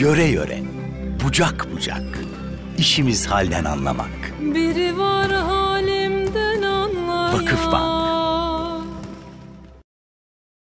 Yöre yöre, bucak bucak. İşimiz halden anlamak. Biri var halimden anlayan. Vakıf Bank.